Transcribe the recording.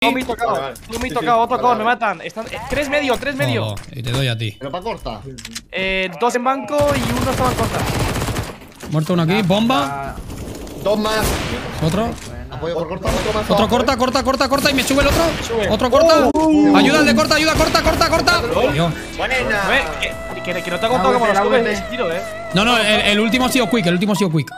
Todo mi tocado, Vale, vale. todo mi Sí, tocado, otro vale, me matan. Están, eh, tres medio, tres medio. Y te doy a ti. Pero para corta. Eh, dos en banco y uno estaba en corta. Muerto uno aquí. Ah, bomba. Ah. Dos más. Otro. Apoyo por. Otro corta, corta, corta, corta. Y me sube el otro. Sube. Otro corta. Uh, uh, uh. Ayuda de corta, ayuda, corta, corta, corta. Dios. Buena. Que, no te ha contado ah, como los tiro, eh. No, no, el, el último ha sido quick. El último ha sido quick.